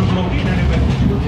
の動きになります。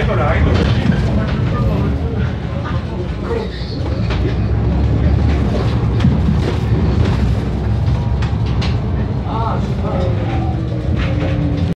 Idol, Idol.